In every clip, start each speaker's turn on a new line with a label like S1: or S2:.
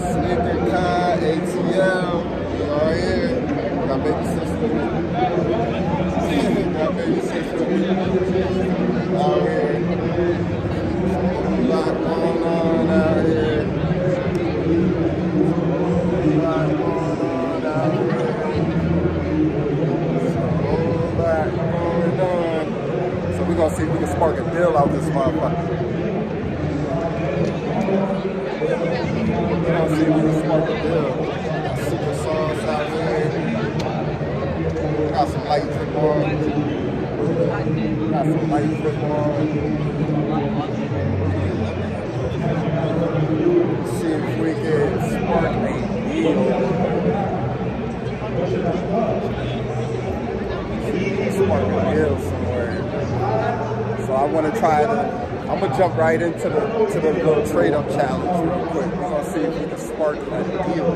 S1: Sneaker Con, ATL, all here. Got baby sister. Got baby sister. Out. A lot going on out here. A lot going on out here. A whole lot going on. So we're gonna see if we can spark a deal out this motherfucker. We're gonna see if we can spark a deal. Super sauce out here. Got some light drip on. Got some light drip on. See if we can spark a deal. Somewhere. So I want to try to. I'm gonna jump right into the to the little trade up challenge real quick. We're gonna see if we can spark a deal.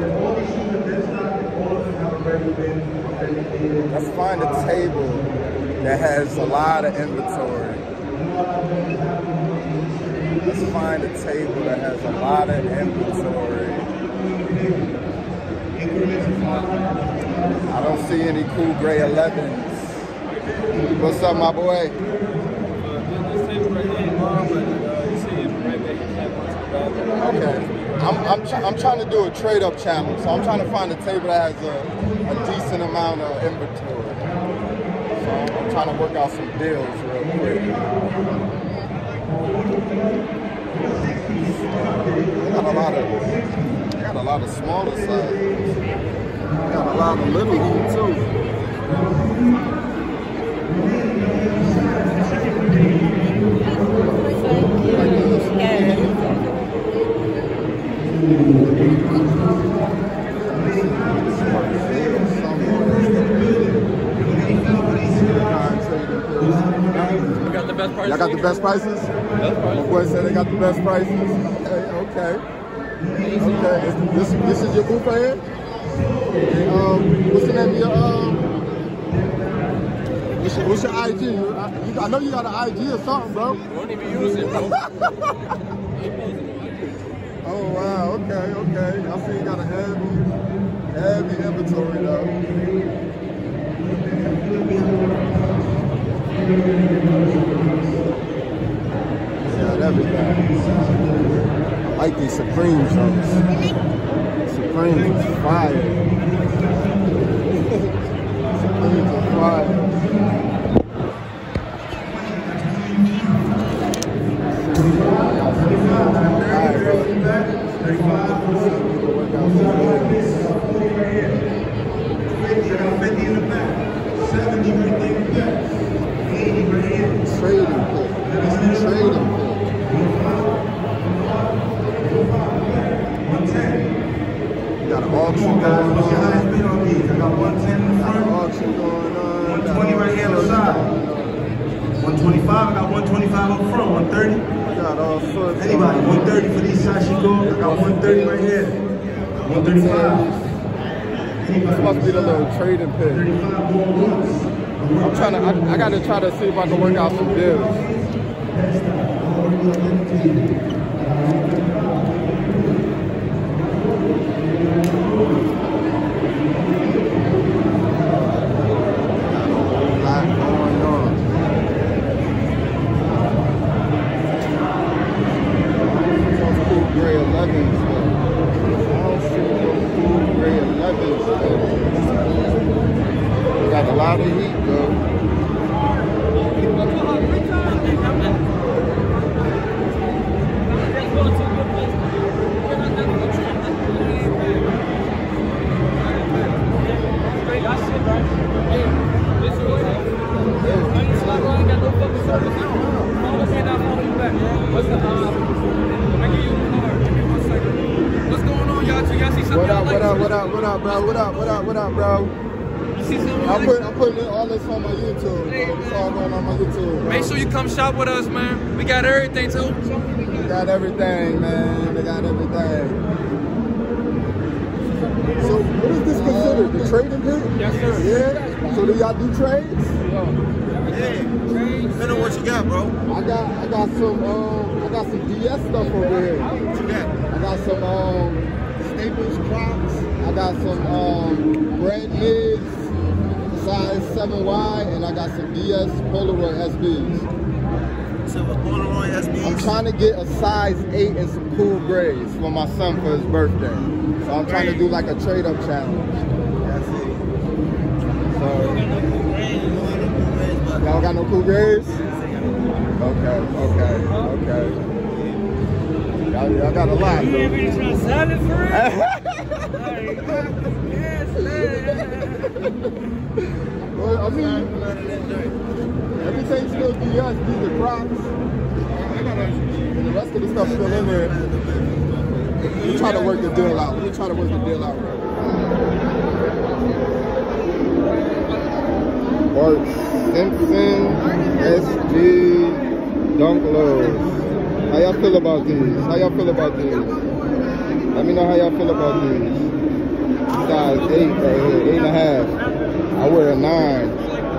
S1: Let's find a table that has a lot of inventory. Let's find a table that has a lot of inventory. I don't see any cool gray 11s. What's up, my boy? Okay. I'm, I'm, I'm trying to do a trade up challenge, so I'm trying to find a table that has a, a decent amount of inventory. So I'm, I'm trying to work out some deals real quick. I got a lot of, got a lot of smaller sizes. I got a lot of little heat too. Like this.
S2: We got the best price.
S1: Y'all got the best prices?
S2: Best price.
S1: My boy said they got the best prices. Okay. This this is your booth right here? And, um, what's the name of your um? What's your, what's your IG? You, I, you, I know you got an IG or something, bro.
S2: Don't even use it, bro.
S1: Oh wow, okay, okay. I see you got a heavy, heavy inventory though. Yeah, everything. Like these Supreme shirts. Supreme is fire. Supreme is fire. Alright, bro. Trading pick. Trading pick. Got an auction going on. these? I Got an auction going on.
S3: 120 right here on the side. 125, I got 125 up front, 130.
S1: Got all.
S3: Anybody, 130 for these go. I got 130 right here. 135.
S1: This must be the little trading.
S3: 35.
S1: I'm trying to. I, I got to try to see if I can work out some deals. Lot going on. Some cool gray 11s though. I don't see no cool gray 11s though. Got a lot of heat though.
S2: What's going on, y'all? two? Y'all see something
S1: What
S2: y'all
S1: up,
S2: like?
S1: what up, what up, what up, bro? What up, what up, what up, bro?
S2: You see something y'all
S1: I'm
S2: like?
S1: putting, I'm putting all this on my YouTube, bro. It's all going on my YouTube, bro.
S2: Make sure you come shop with us, man. We got everything too.
S1: They got everything, man. They got everything. So, what is this considered? The trading pit?
S2: Yes, sir.
S1: Yeah. So, do y'all do trades?
S3: Depending on what you got, bro.
S1: I got, I got some, um, I got some DS stuff over here.
S3: What you got?
S1: I got some, um, Staples Crocs. I got some um, Bred mids, size 7Y, and I got some DS Polaroid SBs.
S3: So Polaroid SBs.
S1: I'm trying to get a size 8 and some cool grays for my son for his birthday. So I'm trying to do like a trade up challenge.
S3: That's it.
S1: So, y'all got no cool grays? Okay, okay, okay. Y'all, got a lot.
S4: You ain't really trying to sell it for real? yes, man.
S1: Well, I mean, everything's still DS. These are Crocs. And the rest of the stuff's still in there. We try to work the deal out. We try to work the deal out. Bart Simpson, SB, Dunklows. How y'all feel about these? How y'all feel about these? Let me know how y'all feel about these. Size eight right here, eight and a half. I wear a nine.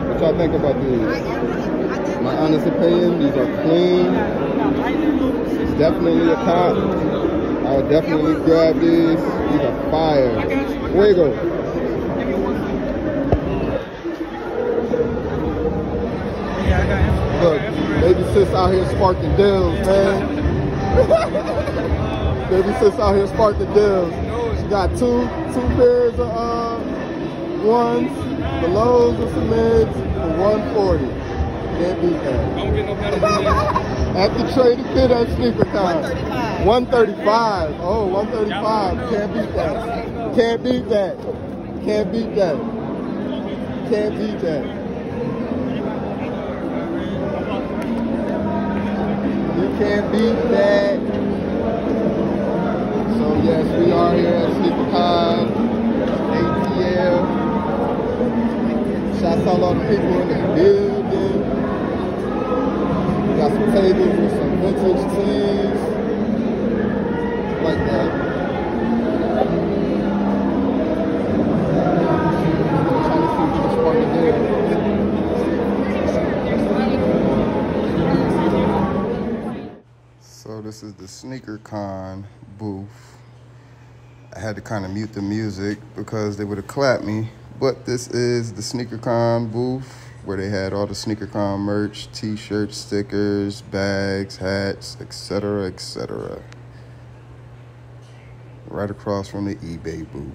S1: What y'all think about these? My honest opinion, these are clean. Definitely a cop. I would definitely grab these. These are fire. Fuego. Look, baby sis out here sparking deals, man. baby sis out here sparking deals. She got two two pairs of uh, ones, the lows and some mids for 140. Can't beat that.
S4: Don't get no better than that.
S1: At the trading pit at Sneaker Con. 135. Oh, 135. Can't beat that. Can't beat that. Can't beat that. Can't beat that. You can't beat that. So yes, we are here at Sneaker Con. ATL. Shouts out all the people in the building. We got some tables with some vintage tees. Like that. To to. So this is the Sneaker Con booth. I had to kind of mute the music because they would have clapped me. But this is the Sneaker Con booth where they had all the Sneaker Con merch, t-shirts, stickers, bags, hats, etc., etc. Right across from the eBay booth.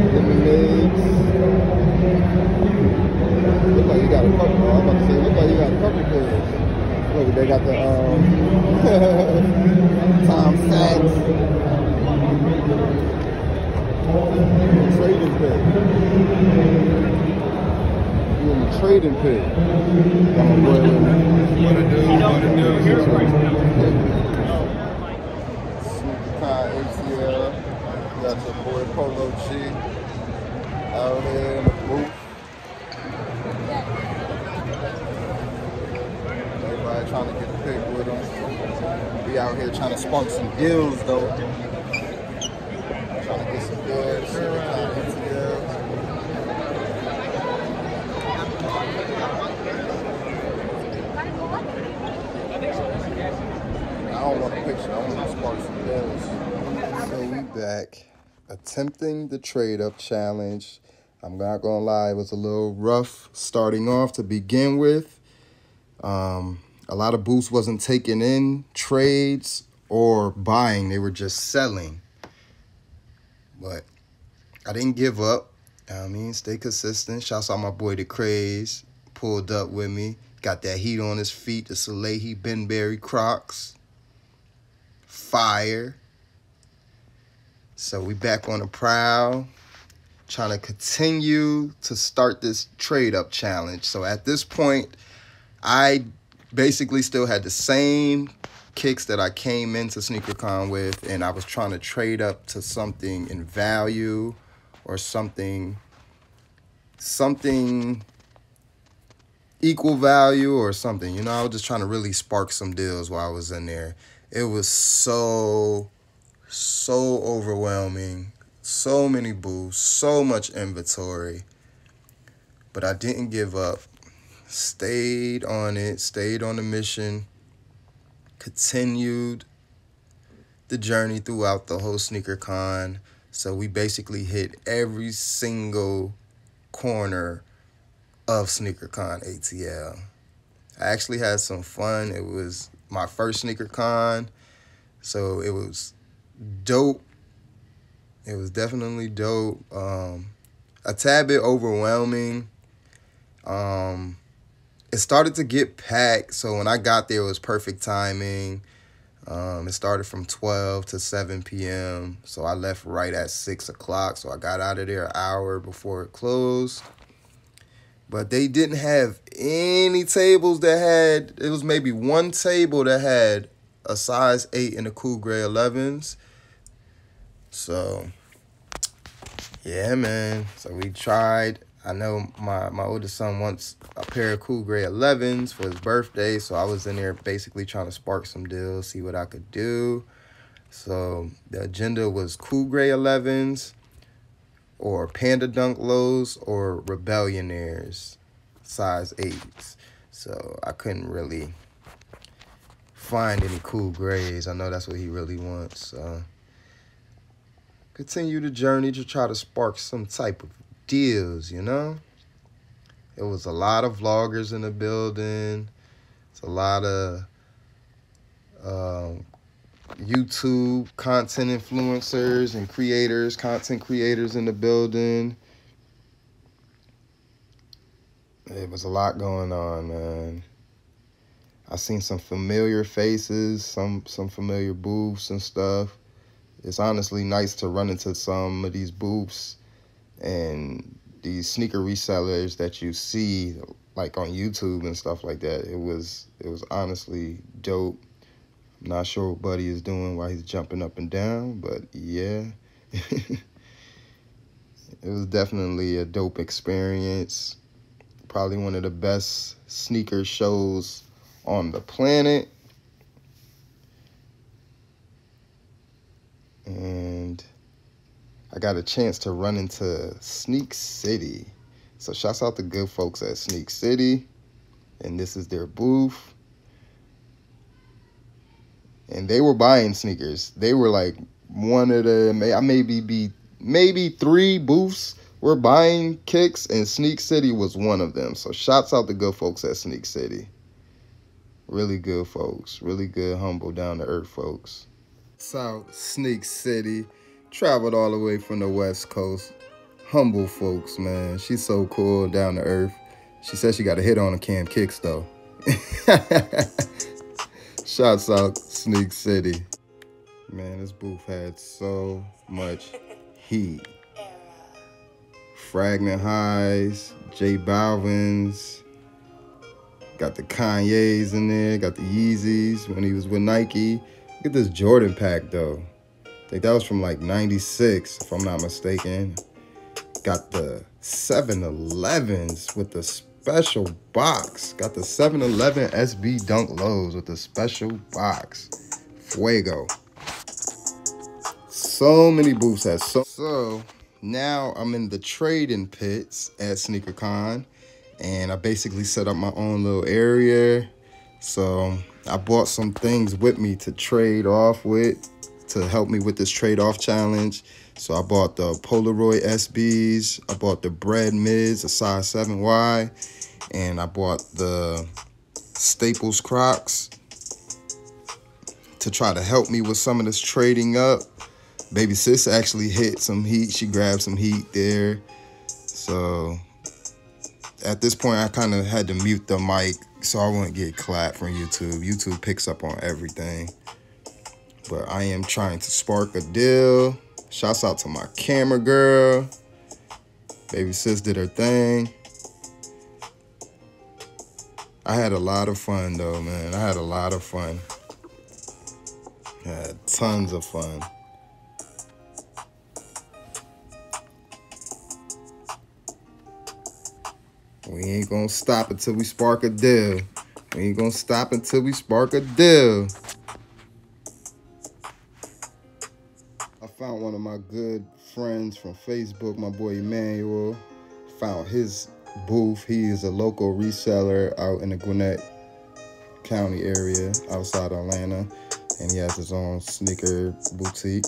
S1: Lemonades. Look like you got a couple. I'm about to say, look like you got a couple pairs. Look, they got the um, Tom Sachs trading pit. You in the trading boy.
S4: What to do, what do. Here,
S1: Sneaker Con ATL. Got your boy Polo G out here in the booth. Everybody trying to get a pic with him. We out here trying to spark some deals though. Trying to get some deals. Sneaker Con ATL. I don't want a picture. I want to spark some deals. So we back attempting the trade up challenge. I'm not gonna lie, it was a little rough starting off to begin with. Um, a lot of booths wasn't taking in trades or buying; they were just selling. But I didn't give up. I mean, stay consistent. Shouts out my boy DaKrazed. Pulled up with me. Got that heat on his feet. The Salehe Bembury Crocs. Fire. So we back on the prowl. Trying to continue to start this trade up challenge. So at this point, I basically still had the same kicks that I came into SneakerCon with, and I was trying to trade up to something in value or something something equal value or something. You know, I was just trying to really spark some deals while I was in there. It was so so overwhelming. So many booths, so much inventory. But I didn't give up.
S5: stayed on it, stayed on the mission, continued the journey throughout the whole sneaker con. So we basically hit every single corner of sneaker con ATL. I actually had some fun. It was my first sneaker con, so it was dope. It was definitely dope. Um, a tad bit overwhelming. Um, it started to get packed, so when I got there, it was perfect timing. Um, it started from 12 to 7 p.m. So I left right at 6 o'clock. So I got out of there an hour before it closed. But they didn't have any tables that had, it was maybe one table that had a size 8 in the cool gray 11s. So, yeah, man. So we tried. I know my, my oldest son wants a pair of cool gray 11s for his birthday. So I was in there basically trying to spark some deals, see what I could do. So the agenda was cool gray 11s or Panda Dunk Lows or Rebellionaires size 8s. So I couldn't really find any cool grays. I know that's what he really wants. So continue the journey to try to spark some type of deals, you know? It was a lot of vloggers in the building. It's a lot of um, YouTube content influencers and creators, content creators in the building. It was a lot going on, man. I seen some familiar faces, some some familiar booths and stuff. It's honestly nice to run into some of these booths and these sneaker resellers that you see like on YouTube and stuff like that. It was it was honestly dope. Not sure what Buddy is doing while he's jumping up and down, but yeah. it was definitely a dope experience. Probably one of the best sneaker shows on the planet. And I got a chance to run into Sneak City. So shouts out to good folks at Sneak City. And this is their booth. And they were buying sneakers. They were like one of the I maybe be maybe three booths were buying kicks and Sneak City was one of them. So shouts out to good folks at Sneak City. Really good folks. Really good, humble, down to earth folks. South Sneak City. Traveled all the way from the West Coast. Humble folks, man. She's so cool, down to earth. She said she got a hit on a Cam Kicks, though. Shouts out Sneak City. Man, this booth had so much heat. Fragment Highs, J Balvin's, got the Kanye's in there, got the Yeezys when he was with Nike. Look at this Jordan pack, though. I think that was from like 96, if I'm not mistaken. Got the 7-Elevens with the special box. Got the 7-Eleven SB Dunk Lows with the special box. Fuego. So many booths at so so now I'm in the trading pits at SneakerCon and I basically set up my own little area. So I bought some things with me to trade off with to help me with this trade-off challenge. So I bought the Polaroid SBs, I bought the Bred Mids, a size 7Y, and I bought the Staples Crocs to try to help me with some of this trading up. Baby sis actually hit some heat. She grabbed some heat there. So at this point, I kind of had to mute the mic so I wouldn't get clapped from YouTube. YouTube picks up on everything. But I am trying to spark a deal. Shouts out to my camera girl. Baby sis did her thing. I had a lot of fun though, man. I had a lot of fun. I had tons of fun. We ain't gonna stop until we spark a deal. We ain't gonna stop until we spark a deal. One of my good friends from Facebook, my boy Emmanuel. Found his booth. He is a local reseller out in the Gwinnett County area outside Atlanta. And he has his own sneaker boutique.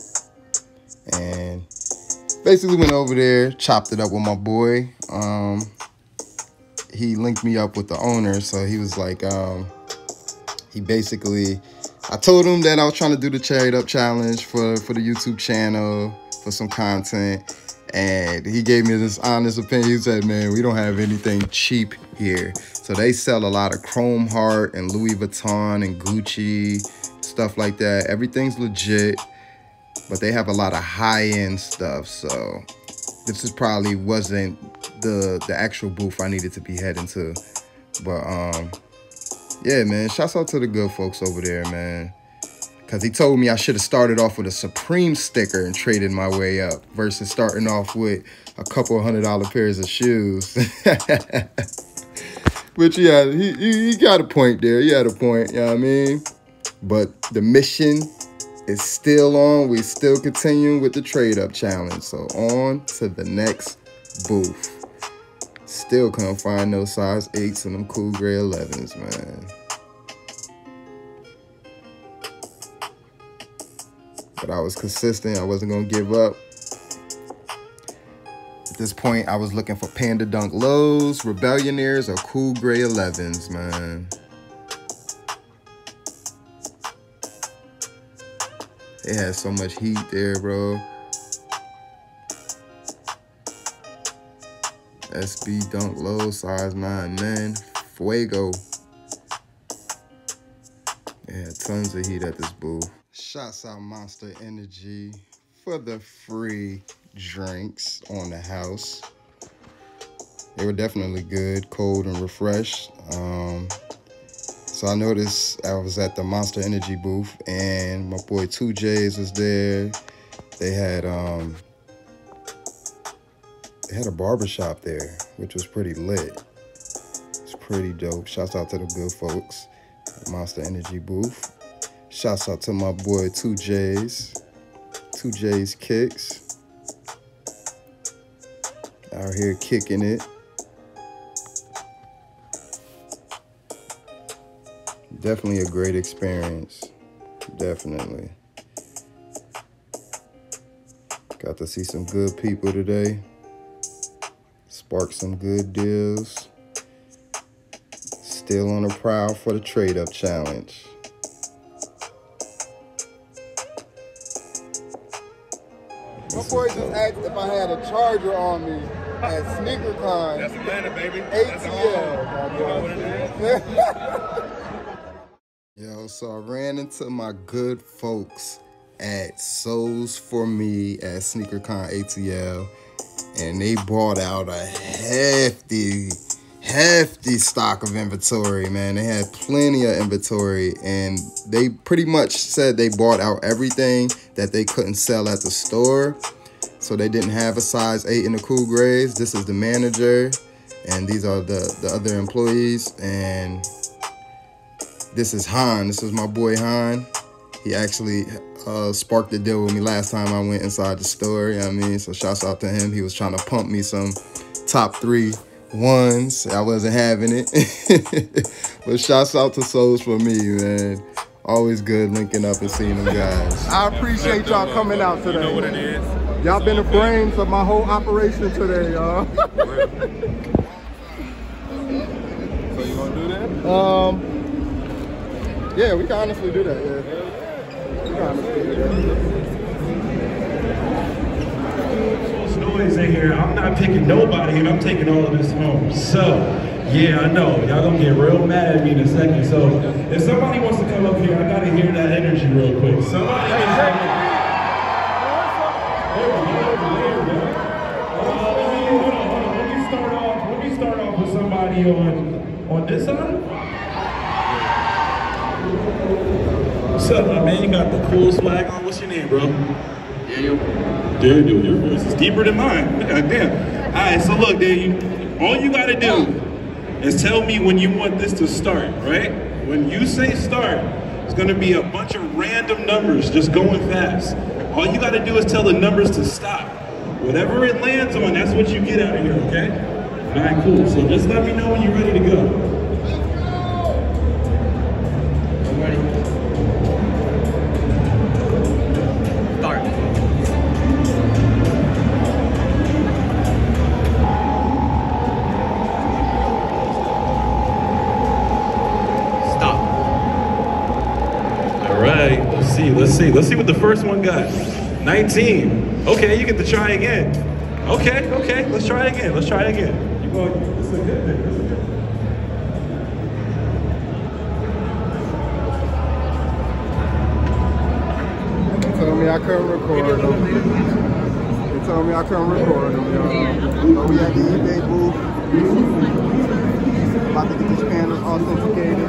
S5: And basically went over there, chopped it up with my boy. Um, he linked me up with the owner. So he was like, um, he basically, I told him that I was trying to do the Cherry Up Challenge for, for the YouTube channel, for some content. And he gave me this honest opinion. He said, man, we don't have anything cheap here. So they sell a lot of Chrome Heart and Louis Vuitton and Gucci, stuff like that. Everything's legit, but they have a lot of high-end stuff. So this is probably wasn't the the actual booth I needed to be heading to. But um yeah, man, shouts out to the good folks over there, man. Cause he told me I should have started off with a Supreme sticker and traded my way up versus starting off with a couple hundred dollar pairs of shoes. but yeah, he, he got a point there. He had a point, you know what I mean? But the mission is still on. We still continuing with the trade up challenge. So on to the next booth. Still couldn't find no size 8s and them cool gray 11s, man. But I was consistent. I wasn't going to give up. At this point, I was looking for Panda Dunk lows, Rebellionaires, or cool gray 11s, man. It had so much heat there, bro. SB Dunk Low, size 9, man. Fuego. Yeah, tons of heat at this booth. Shots out Monster Energy for the free drinks on the house. They were definitely good, cold and refreshed. Um, so I noticed I was at the Monster Energy booth and my boy 2J's was there. They had um, they had a barbershop there, which was pretty lit. It's pretty dope. Shouts out to the good folks. Monster Energy booth. Shouts out to my boy 2J's. 2J's Kicks. Out here kicking it. Definitely a great experience. Definitely. Got to see some good people today. Spark some good deals. Still on the prowl for the trade up challenge. My boy just asked if I had a charger on me at SneakerCon.
S1: That's Atlanta, baby.
S5: ATL.
S1: You know what it is?
S5: Yo, so I ran into my good folks at Souls for Me at SneakerCon ATL, and they bought out a hefty, hefty stock of inventory, man. They had plenty of inventory, and they pretty much said they bought out everything that they couldn't sell at the store. So they didn't have a size 8 in the cool grays. This is the manager, and these are the, the other employees, and this is Han. This is my boy Han. He actually uh, sparked the deal with me last time I went inside the store. You know what I mean? So shouts out to him. He was trying to pump me some top three ones. I wasn't having it. but shouts out to Souls for me, man. Always good linking up and seeing them guys. I appreciate y'all coming out today.
S1: You know what it
S5: today. Y'all been the brains of my whole operation today, y'all.
S1: So you gonna do that?
S5: Um, yeah, we can honestly do that. Yeah, we can honestly do that.
S6: It's noise in here. I'm not picking nobody and I'm taking all of this home. So, yeah, I know. Y'all gonna get real mad at me in a second. So, if somebody wants to come up here, I gotta hear that energy real quick. Somebody can with somebody on on this side. What's up, my man? You got the cool swag on. What's your name, bro? Daniel. Daniel, your voice is deeper than mine. God damn. All right, so look, Daniel. All you gotta do is tell me when you want this to start, right? When you say start, it's gonna be a bunch of random numbers just going fast. All you gotta do is tell the numbers to stop. Whatever it lands on, that's what you get out of here, okay? All right, cool. So just let me know when you're ready to go. See, let's see, what the first one got. 19. Okay, you get to try again. Okay, okay, let's try again. Let's try again. You going? This is a good. This thing.
S1: Told me I couldn't record them. They told me I couldn't record them, y'all. But we at the eBay booth. About to get these panels authenticated.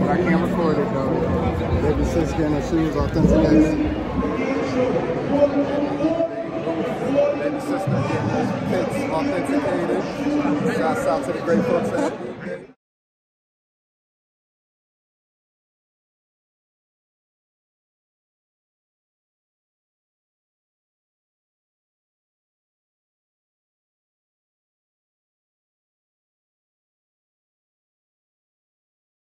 S1: But I can't record it though. Her shoes authenticated. Baby sister getting her kits authenticated. Shouts out to the great folks.